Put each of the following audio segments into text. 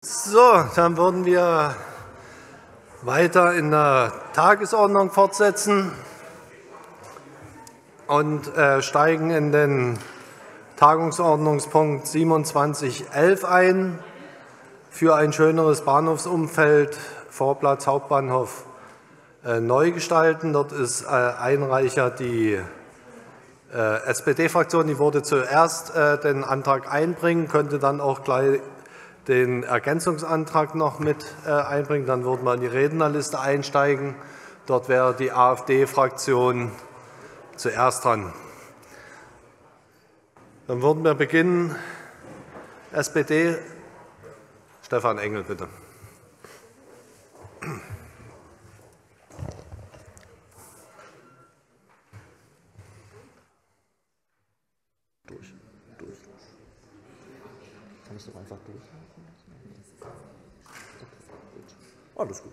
So, dann würden wir weiter in der Tagesordnung fortsetzen und äh, steigen in den Tagungsordnungspunkt 2711 ein für ein schöneres Bahnhofsumfeld, Vorplatz Hauptbahnhof äh, neu gestalten. Dort ist äh, Einreicher die äh, SPD-Fraktion, die wurde zuerst äh, den Antrag einbringen, könnte dann auch gleich den Ergänzungsantrag noch mit äh, einbringen. Dann würden wir in die Rednerliste einsteigen. Dort wäre die AfD-Fraktion zuerst dran. Dann würden wir beginnen. SPD, Stefan Engel, bitte. Durch, durch. Kann ich doch einfach durch. Alles gut.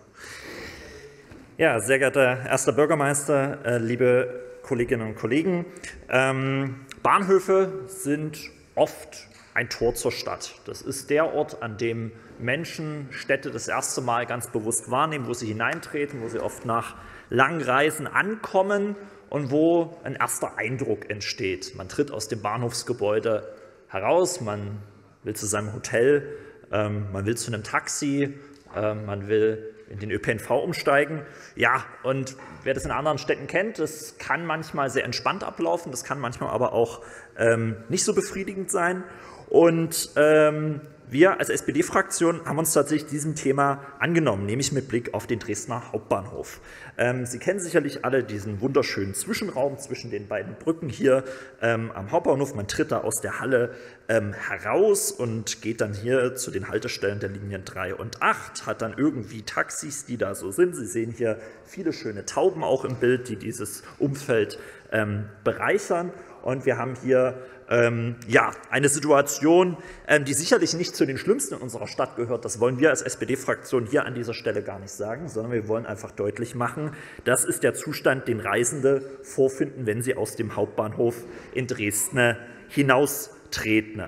Ja, sehr geehrter erster Bürgermeister, äh, liebe Kolleginnen und Kollegen, ähm, Bahnhöfe sind oft ein Tor zur Stadt. Das ist der Ort, an dem Menschen Städte das erste Mal ganz bewusst wahrnehmen, wo sie hineintreten, wo sie oft nach langen Reisen ankommen und wo ein erster Eindruck entsteht. Man tritt aus dem Bahnhofsgebäude heraus, man will zu seinem Hotel, ähm, man will zu einem Taxi, man will in den ÖPNV umsteigen. Ja, und wer das in anderen Städten kennt, das kann manchmal sehr entspannt ablaufen, das kann manchmal aber auch ähm, nicht so befriedigend sein. Und ähm, wir als SPD-Fraktion haben uns tatsächlich diesem Thema angenommen, nämlich mit Blick auf den Dresdner Hauptbahnhof. Ähm, Sie kennen sicherlich alle diesen wunderschönen Zwischenraum zwischen den beiden Brücken hier ähm, am Hauptbahnhof. Man tritt da aus der Halle ähm, heraus und geht dann hier zu den Haltestellen der Linien 3 und 8, hat dann irgendwie Taxis, die da so sind. Sie sehen hier viele schöne Tauben auch im Bild, die dieses Umfeld ähm, bereichern. Und wir haben hier ähm, ja, eine Situation, ähm, die sicherlich nicht zu den schlimmsten in unserer Stadt gehört. Das wollen wir als SPD-Fraktion hier an dieser Stelle gar nicht sagen, sondern wir wollen einfach deutlich machen, das ist der Zustand, den Reisende vorfinden, wenn sie aus dem Hauptbahnhof in Dresden hinaustreten.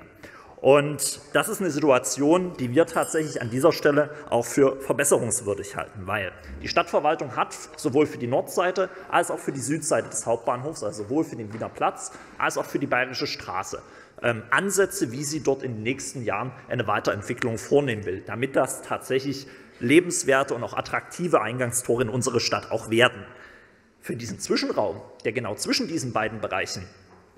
Und das ist eine Situation, die wir tatsächlich an dieser Stelle auch für verbesserungswürdig halten, weil die Stadtverwaltung hat sowohl für die Nordseite als auch für die Südseite des Hauptbahnhofs, also sowohl für den Wiener Platz als auch für die Bayerische Straße, ähm, Ansätze, wie sie dort in den nächsten Jahren eine Weiterentwicklung vornehmen will, damit das tatsächlich lebenswerte und auch attraktive Eingangstore in unsere Stadt auch werden. Für diesen Zwischenraum, der genau zwischen diesen beiden Bereichen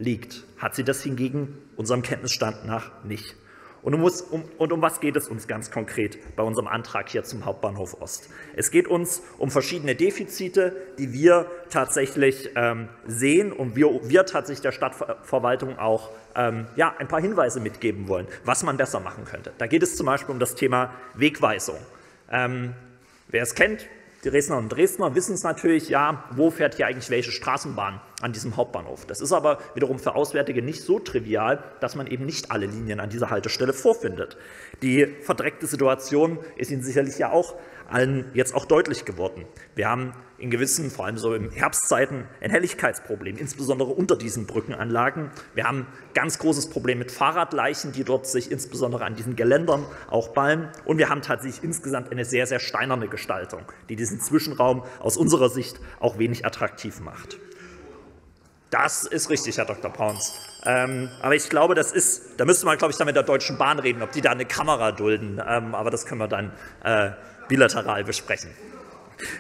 liegt, hat sie das hingegen unserem Kenntnisstand nach nicht. Und um, um, und um, was geht es uns ganz konkret bei unserem Antrag hier zum Hauptbahnhof Ost? Es geht uns um verschiedene Defizite, die wir tatsächlich ähm, sehen und wir, wir, tatsächlich der Stadtverwaltung auch ähm, ja, ein paar Hinweise mitgeben wollen, was man besser machen könnte. Da geht es zum Beispiel um das Thema Wegweisung. Ähm, wer es kennt, die Dresdner und Dresdner wissen es natürlich, ja, wo fährt hier eigentlich welche Straßenbahn an diesem Hauptbahnhof. Das ist aber wiederum für Auswärtige nicht so trivial, dass man eben nicht alle Linien an dieser Haltestelle vorfindet. Die verdreckte Situation ist Ihnen sicherlich ja auch allen jetzt auch deutlich geworden. Wir haben in gewissen, vor allem so im Herbstzeiten, ein Helligkeitsproblem, insbesondere unter diesen Brückenanlagen. Wir haben ganz großes Problem mit Fahrradleichen, die dort sich insbesondere an diesen Geländern auch ballen. Und wir haben tatsächlich insgesamt eine sehr, sehr steinerne Gestaltung, die diesen Zwischenraum aus unserer Sicht auch wenig attraktiv macht. Das ist richtig, Herr Dr. Pauns. Ähm, aber ich glaube, das ist, da müsste man, glaube ich, dann mit der Deutschen Bahn reden, ob die da eine Kamera dulden. Ähm, aber das können wir dann äh, bilateral besprechen.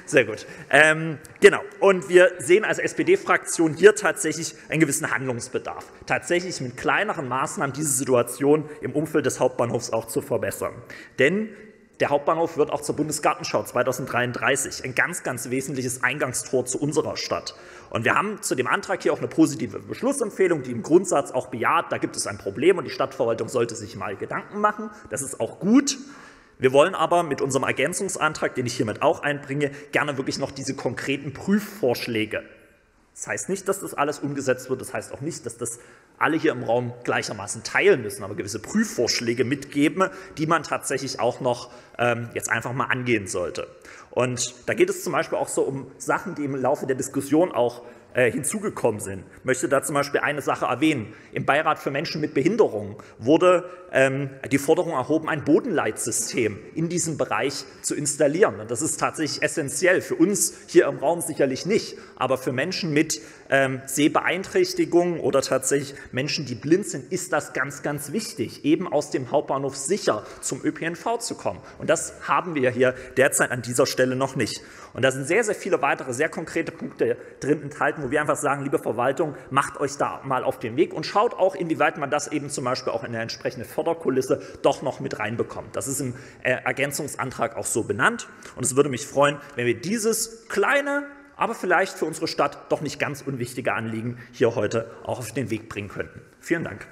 Sehr gut. Ähm, genau. Und wir sehen als SPD-Fraktion hier tatsächlich einen gewissen Handlungsbedarf. Tatsächlich mit kleineren Maßnahmen diese Situation im Umfeld des Hauptbahnhofs auch zu verbessern. Denn der Hauptbahnhof wird auch zur Bundesgartenschau 2033 ein ganz, ganz wesentliches Eingangstor zu unserer Stadt. Und wir haben zu dem Antrag hier auch eine positive Beschlussempfehlung, die im Grundsatz auch bejaht, da gibt es ein Problem und die Stadtverwaltung sollte sich mal Gedanken machen. Das ist auch gut. Wir wollen aber mit unserem Ergänzungsantrag, den ich hiermit auch einbringe, gerne wirklich noch diese konkreten Prüfvorschläge. Das heißt nicht, dass das alles umgesetzt wird, das heißt auch nicht, dass das alle hier im Raum gleichermaßen teilen müssen, aber gewisse Prüfvorschläge mitgeben, die man tatsächlich auch noch ähm, jetzt einfach mal angehen sollte. Und da geht es zum Beispiel auch so um Sachen, die im Laufe der Diskussion auch äh, hinzugekommen sind. Ich möchte da zum Beispiel eine Sache erwähnen. Im Beirat für Menschen mit Behinderung wurde ähm, die Forderung erhoben, ein Bodenleitsystem in diesem Bereich zu installieren. Und das ist tatsächlich essentiell. Für uns hier im Raum sicherlich nicht, aber für Menschen mit ähm, Sehbeeinträchtigungen oder tatsächlich Menschen, die blind sind, ist das ganz, ganz wichtig, eben aus dem Hauptbahnhof sicher zum ÖPNV zu kommen. Und das haben wir hier derzeit an dieser Stelle noch nicht. Und da sind sehr, sehr viele weitere, sehr konkrete Punkte drin enthalten, wo wir einfach sagen, liebe Verwaltung, macht euch da mal auf den Weg und schaut auch, inwieweit man das eben zum Beispiel auch in der entsprechenden Förderkulisse doch noch mit reinbekommt. Das ist im äh, Ergänzungsantrag auch so benannt. Und es würde mich freuen, wenn wir dieses kleine, aber vielleicht für unsere Stadt doch nicht ganz unwichtige Anliegen hier heute auch auf den Weg bringen könnten. Vielen Dank.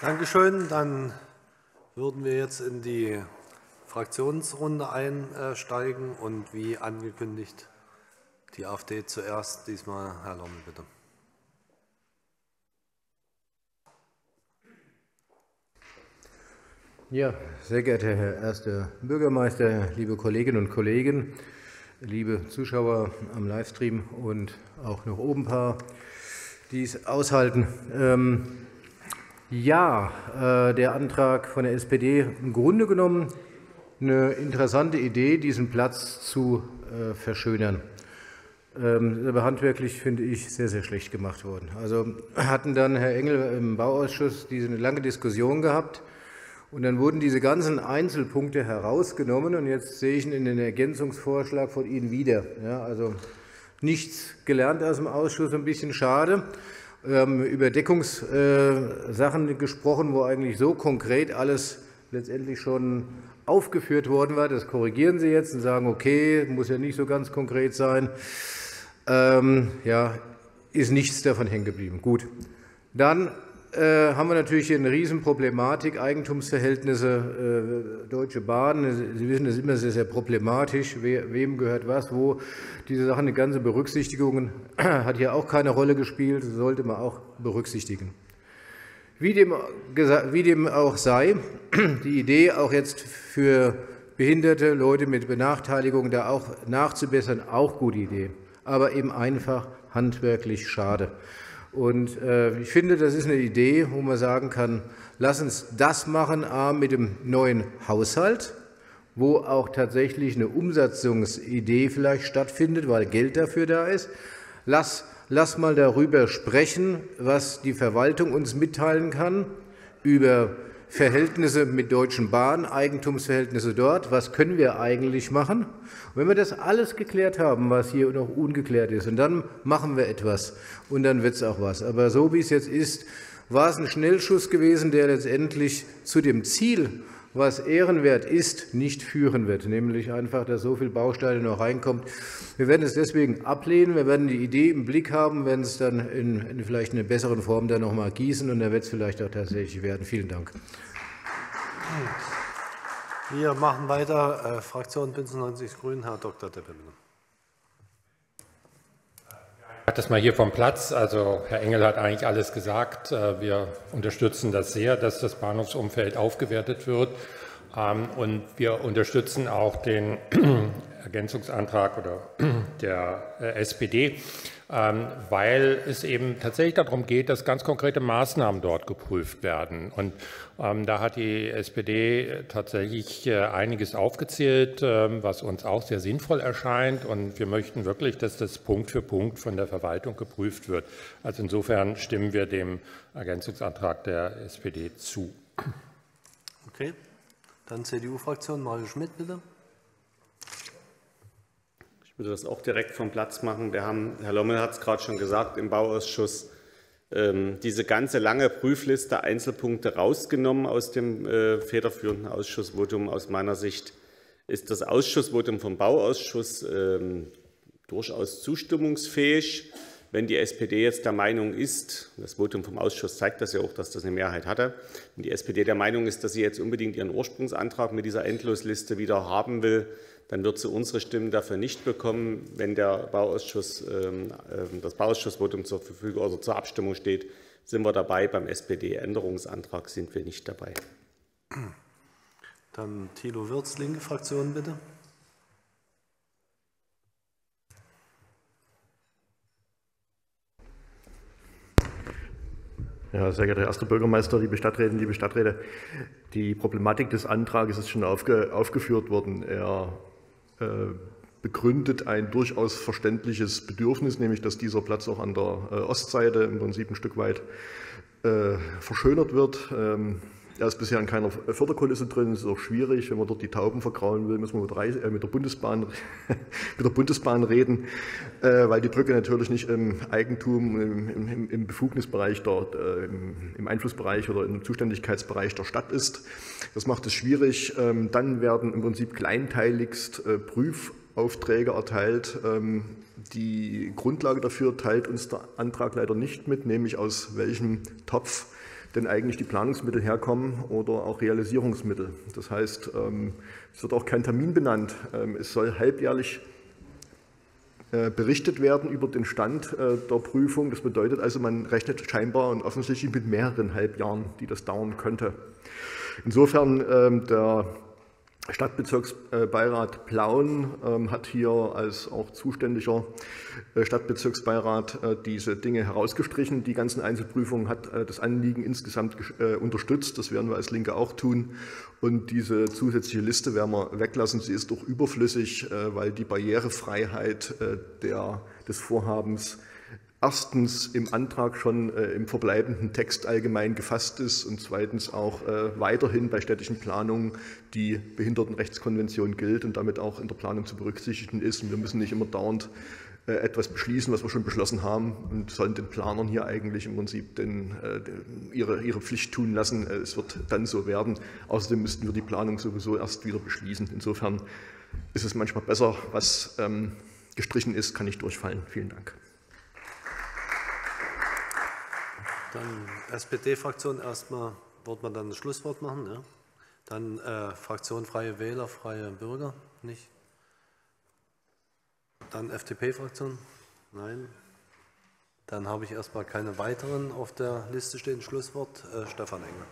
Dankeschön. Dann würden wir jetzt in die Fraktionsrunde einsteigen und wie angekündigt die AfD zuerst. Diesmal Herr Lommel, bitte. Ja, sehr geehrter Herr Erster Bürgermeister, liebe Kolleginnen und Kollegen, liebe Zuschauer am Livestream und auch noch oben ein paar, die es aushalten. Ähm, ja, äh, der Antrag von der SPD im Grunde genommen eine interessante Idee, diesen Platz zu äh, verschönern. Ähm, aber handwerklich finde ich sehr, sehr schlecht gemacht worden. Also hatten dann Herr Engel im Bauausschuss diese lange Diskussion gehabt und dann wurden diese ganzen Einzelpunkte herausgenommen und jetzt sehe ich in den Ergänzungsvorschlag von Ihnen wieder. Ja, also nichts gelernt aus dem Ausschuss, ein bisschen schade. Ähm, über Deckungssachen äh, gesprochen, wo eigentlich so konkret alles letztendlich schon aufgeführt worden war. Das korrigieren Sie jetzt und sagen, okay, muss ja nicht so ganz konkret sein. Ähm, ja, ist nichts davon hängen geblieben. Gut. Dann äh, haben wir natürlich hier eine Riesenproblematik, Eigentumsverhältnisse, äh, Deutsche Bahn. Sie wissen, das ist immer sehr, sehr problematisch, wer, wem gehört was, wo. Diese Sache eine ganze Berücksichtigung hat hier auch keine Rolle gespielt, sollte man auch berücksichtigen. Wie dem, wie dem auch sei, die Idee auch jetzt für Behinderte, Leute mit Benachteiligung da auch nachzubessern, auch gute Idee, aber eben einfach handwerklich schade. Und äh, ich finde, das ist eine Idee, wo man sagen kann, lass uns das machen, A, mit dem neuen Haushalt, wo auch tatsächlich eine Umsetzungsidee vielleicht stattfindet, weil Geld dafür da ist. Lass lass mal darüber sprechen, was die Verwaltung uns mitteilen kann, über Verhältnisse mit Deutschen Bahn, Eigentumsverhältnisse dort, was können wir eigentlich machen? Und wenn wir das alles geklärt haben, was hier noch ungeklärt ist, und dann machen wir etwas und dann wird es auch was. Aber so wie es jetzt ist, war es ein Schnellschuss gewesen, der letztendlich zu dem Ziel was ehrenwert ist, nicht führen wird, nämlich einfach, dass so viele Bausteine noch reinkommt. Wir werden es deswegen ablehnen. Wir werden die Idee im Blick haben, wenn es dann in, in vielleicht eine besseren Form dann noch mal gießen und dann wird es vielleicht auch tatsächlich werden. Vielen Dank. Wir machen weiter. Äh, Fraktion Bündnis 90 Grünen, Herr Dr. Deppe. Das mal hier vom Platz. Also Herr Engel hat eigentlich alles gesagt. Äh, wir unterstützen das sehr, dass das Bahnhofsumfeld aufgewertet wird. Ähm, und wir unterstützen auch den Ergänzungsantrag oder der äh, SPD, weil es eben tatsächlich darum geht, dass ganz konkrete Maßnahmen dort geprüft werden. Und ähm, da hat die SPD tatsächlich äh, einiges aufgezählt, ähm, was uns auch sehr sinnvoll erscheint. Und wir möchten wirklich, dass das Punkt für Punkt von der Verwaltung geprüft wird. Also insofern stimmen wir dem Ergänzungsantrag der SPD zu. Okay, dann CDU-Fraktion, Mario Schmidt, bitte würde das auch direkt vom Platz machen. Wir haben, Herr Lommel hat es gerade schon gesagt, im Bauausschuss ähm, diese ganze lange Prüfliste Einzelpunkte rausgenommen aus dem äh, federführenden Ausschussvotum. Aus meiner Sicht ist das Ausschussvotum vom Bauausschuss ähm, durchaus zustimmungsfähig. Wenn die SPD jetzt der Meinung ist, das Votum vom Ausschuss zeigt das ja auch, dass das eine Mehrheit hatte, wenn die SPD der Meinung ist, dass sie jetzt unbedingt ihren Ursprungsantrag mit dieser Endlosliste wieder haben will, dann wird sie unsere Stimmen dafür nicht bekommen. Wenn der Bauausschuss, ähm, ähm, das Bauausschussvotum zur Verfügung oder zur Abstimmung steht, sind wir dabei. Beim SPD-Änderungsantrag sind wir nicht dabei. Dann Thilo Wirz, linke Fraktion, bitte. Ja, sehr geehrter erster Bürgermeister, liebe Stadträte, liebe Stadträte, die Problematik des Antrages ist schon aufge, aufgeführt worden. Er äh, begründet ein durchaus verständliches Bedürfnis, nämlich dass dieser Platz auch an der äh, Ostseite im Prinzip ein Stück weit äh, verschönert wird. Ähm, er ist bisher in keiner Förderkulisse drin, es ist auch schwierig. Wenn man dort die Tauben vergrauen will, müssen wir mit, Reise, äh, mit der, Bundesbahn, mit der Bundesbahn reden, äh, weil die Brücke natürlich nicht im Eigentum, im, im, im Befugnisbereich, dort, äh, im, im, Einflussbereich oder im Zuständigkeitsbereich der Stadt ist. Das macht es schwierig. Ähm, dann werden im Prinzip kleinteiligst äh, Prüfaufträge erteilt. Ähm, die Grundlage dafür teilt uns der Antrag leider nicht mit, nämlich aus welchem Topf denn eigentlich die Planungsmittel herkommen oder auch Realisierungsmittel. Das heißt, ähm, es wird auch kein Termin benannt. Ähm, es soll halbjährlich äh, berichtet werden über den Stand äh, der Prüfung. Das bedeutet also, man rechnet scheinbar und offensichtlich mit mehreren Halbjahren, die das dauern könnte. Insofern ähm, der Stadtbezirksbeirat Plauen ähm, hat hier als auch zuständiger äh, Stadtbezirksbeirat äh, diese Dinge herausgestrichen. Die ganzen Einzelprüfungen hat äh, das Anliegen insgesamt unterstützt. Das werden wir als Linke auch tun. Und diese zusätzliche Liste werden wir weglassen. Sie ist doch überflüssig, weil die Barrierefreiheit der, des Vorhabens erstens im Antrag schon äh, im verbleibenden Text allgemein gefasst ist und zweitens auch äh, weiterhin bei städtischen Planungen die Behindertenrechtskonvention gilt und damit auch in der Planung zu berücksichtigen ist. Und wir müssen nicht immer dauernd äh, etwas beschließen, was wir schon beschlossen haben und sollen den Planern hier eigentlich im Prinzip den, äh, ihre, ihre Pflicht tun lassen. Äh, es wird dann so werden. Außerdem müssten wir die Planung sowieso erst wieder beschließen. Insofern ist es manchmal besser, was ähm, gestrichen ist, kann nicht durchfallen. Vielen Dank. Dann SPD-Fraktion erstmal, wird man dann das Schlusswort machen? Ja? Dann äh, Fraktion Freie Wähler, Freie Bürger, nicht? Dann FDP-Fraktion? Nein. Dann habe ich erstmal keine weiteren auf der Liste stehen. Schlusswort, äh, Stefan Engel.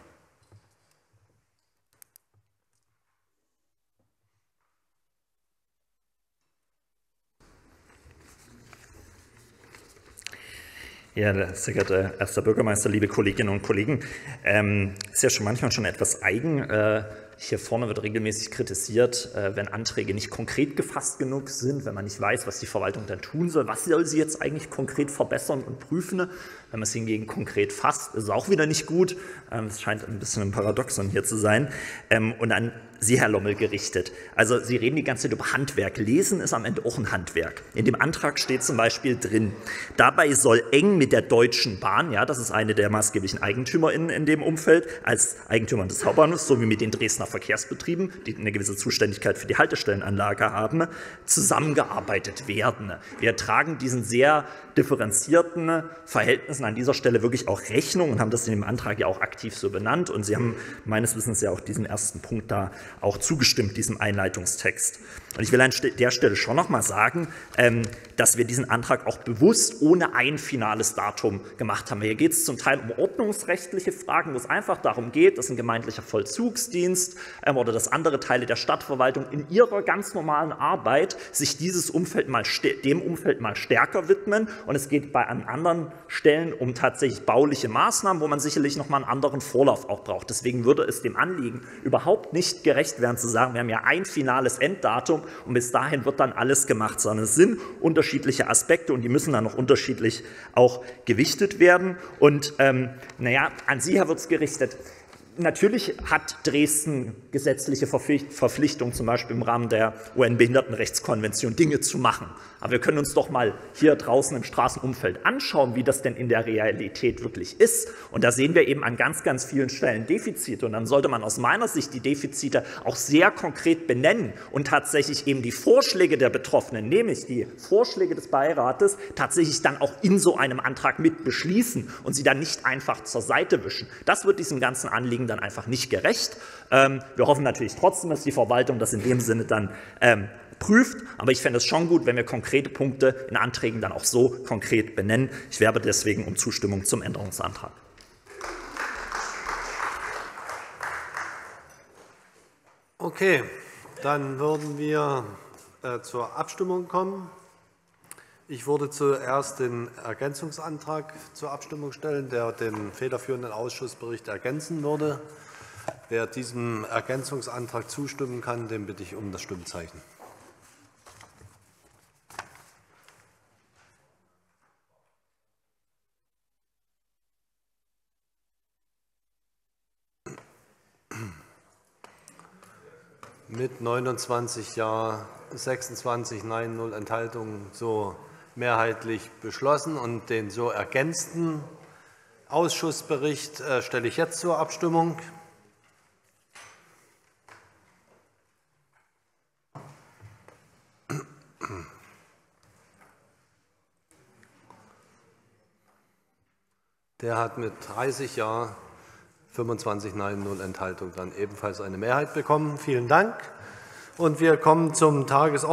Ja, sehr geehrter erster Bürgermeister, liebe Kolleginnen und Kollegen, ähm, ist ja schon manchmal schon etwas eigen. Äh, hier vorne wird regelmäßig kritisiert, äh, wenn Anträge nicht konkret gefasst genug sind, wenn man nicht weiß, was die Verwaltung dann tun soll. Was soll sie jetzt eigentlich konkret verbessern und prüfen? Wenn man es hingegen konkret fasst, ist es auch wieder nicht gut. Ähm, es scheint ein bisschen ein Paradoxon hier zu sein. Ähm, und an Sie, Herr Lommel, gerichtet. Also Sie reden die ganze Zeit über Handwerk. Lesen ist am Ende auch ein Handwerk. In dem Antrag steht zum Beispiel drin, dabei soll eng mit der Deutschen Bahn, ja, das ist eine der maßgeblichen EigentümerInnen in dem Umfeld, als Eigentümer des Hauptbahnhofs, sowie mit den Dresdner Verkehrsbetrieben, die eine gewisse Zuständigkeit für die Haltestellenanlage haben, zusammengearbeitet werden. Wir tragen diesen sehr differenzierten Verhältnissen an dieser Stelle wirklich auch Rechnung und haben das in dem Antrag ja auch aktiv so benannt. Und Sie haben meines Wissens ja auch diesen ersten Punkt da auch zugestimmt, diesem Einleitungstext. Und ich will an der Stelle schon nochmal sagen, ähm, dass wir diesen Antrag auch bewusst ohne ein finales Datum gemacht haben. Hier geht es zum Teil um ordnungsrechtliche Fragen, wo es einfach darum geht, dass ein gemeindlicher Vollzugsdienst ähm, oder dass andere Teile der Stadtverwaltung in ihrer ganz normalen Arbeit sich dieses Umfeld mal dem Umfeld mal stärker widmen. Und es geht bei an anderen Stellen um tatsächlich bauliche Maßnahmen, wo man sicherlich nochmal einen anderen Vorlauf auch braucht. Deswegen würde es dem Anliegen überhaupt nicht gerecht werden zu sagen, wir haben ja ein finales Enddatum und bis dahin wird dann alles gemacht, sondern es sind unterschiedliche Aspekte und die müssen dann noch unterschiedlich auch gewichtet werden. Und ähm, naja, an Sie, Herr Wirtz, gerichtet. Natürlich hat Dresden gesetzliche Verpflichtung, zum Beispiel im Rahmen der UN-Behindertenrechtskonvention, Dinge zu machen. Aber wir können uns doch mal hier draußen im Straßenumfeld anschauen, wie das denn in der Realität wirklich ist. Und da sehen wir eben an ganz, ganz vielen Stellen Defizite. Und dann sollte man aus meiner Sicht die Defizite auch sehr konkret benennen und tatsächlich eben die Vorschläge der Betroffenen, nämlich die Vorschläge des Beirates, tatsächlich dann auch in so einem Antrag mit beschließen und sie dann nicht einfach zur Seite wischen. Das wird diesem ganzen Anliegen dann einfach nicht gerecht. Ähm, wir hoffen natürlich trotzdem, dass die Verwaltung das in dem Sinne dann ähm, prüft. Aber ich fände es schon gut, wenn wir konkrete Punkte in Anträgen dann auch so konkret benennen. Ich werbe deswegen um Zustimmung zum Änderungsantrag. Okay, dann würden wir äh, zur Abstimmung kommen. Ich würde zuerst den Ergänzungsantrag zur Abstimmung stellen, der den federführenden Ausschussbericht ergänzen würde. Wer diesem Ergänzungsantrag zustimmen kann, den bitte ich um das Stimmzeichen. Mit 29 Ja, 26 Nein, 0 Enthaltungen so mehrheitlich beschlossen. Und den so ergänzten Ausschussbericht äh, stelle ich jetzt zur Abstimmung. Der hat mit 30 Ja, 25 Nein, 0 Enthaltung dann ebenfalls eine Mehrheit bekommen. Vielen Dank. Und wir kommen zum Tagesordnungspunkt.